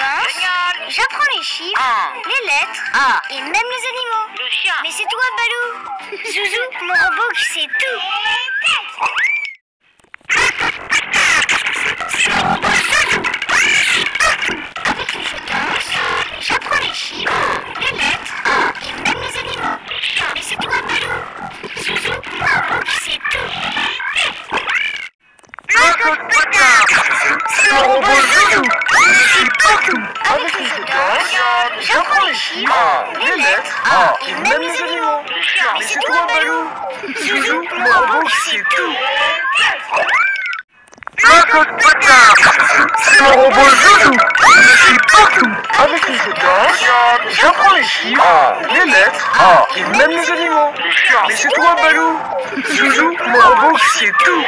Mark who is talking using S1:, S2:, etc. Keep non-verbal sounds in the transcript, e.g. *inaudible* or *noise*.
S1: Génial.
S2: j'apprends les chiffres,
S1: Ah.
S2: les lettres
S1: Ah.
S2: et même les animaux.
S1: Le chien.
S2: Mais c'est toi, Balou *laughs* Zouzou, mon robot qui sait tout j'apprends les chiffres, les lettres et même les animaux. Mais c'est toi, Balou Zouzou, mon robot qui sait tout danse, j'apprends les chiffres, les lettres. et même les animaux. Mais c'est toi, Balou Zouzou, mon robot qui sait tout.
S1: Le coup de. C'est mon robot Zouzou.
S3: Avec les danse, j'apprends les chiffres, les lettres. Et même les animaux. Mais c'est toi, Balou Zouzou, mon robot sait tout